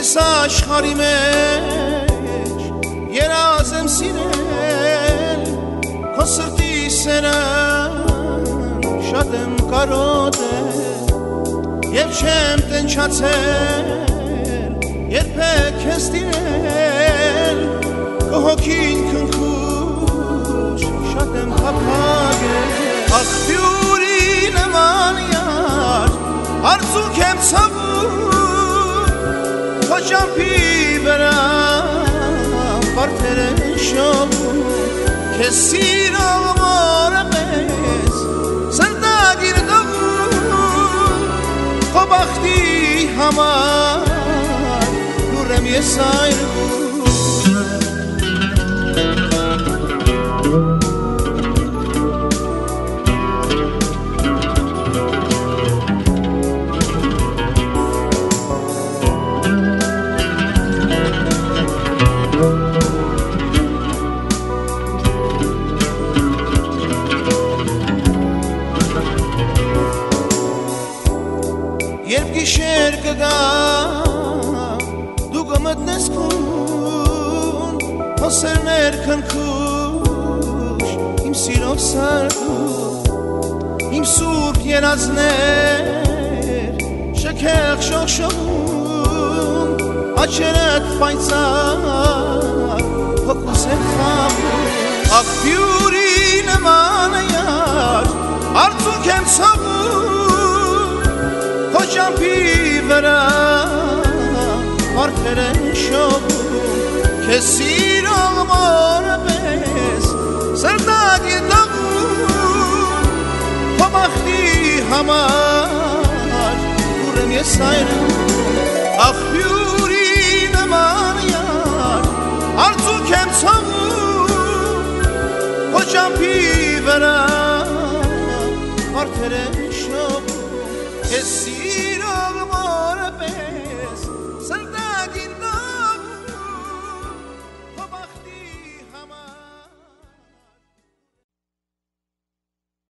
աշխարի մեջ երազ եմ սիրել քո սրտի սերը շատ եմ կարոտել եւ չեմ տնչացել երբեք ես դիրել քո հոգին քնքուշ շատ եմ փափագել աղբյուրի նման յար արցուք եմ ցավում برم بر شم که سیر آمارمز سر نگیردم خب وقتی همه دورم یه سایر بود. Երբ գիշեր կգա դու կմտնես քուն հոսերներ քնքուշ իմ սիրով սարդու իմ սուրբ երազներ շքեղ շողշողում աչերդ պայծառ հոգուս է խաղում աղբյուրի նման յար արցուք եմ ցավում بیورم آرترن شبون که سیر آمار بس. سردادی دمون تو مختی همار بورم یه سایرم اخ بیوری نمان یار آرزو کم سمون کجام بیورم آرترن شبون که سیر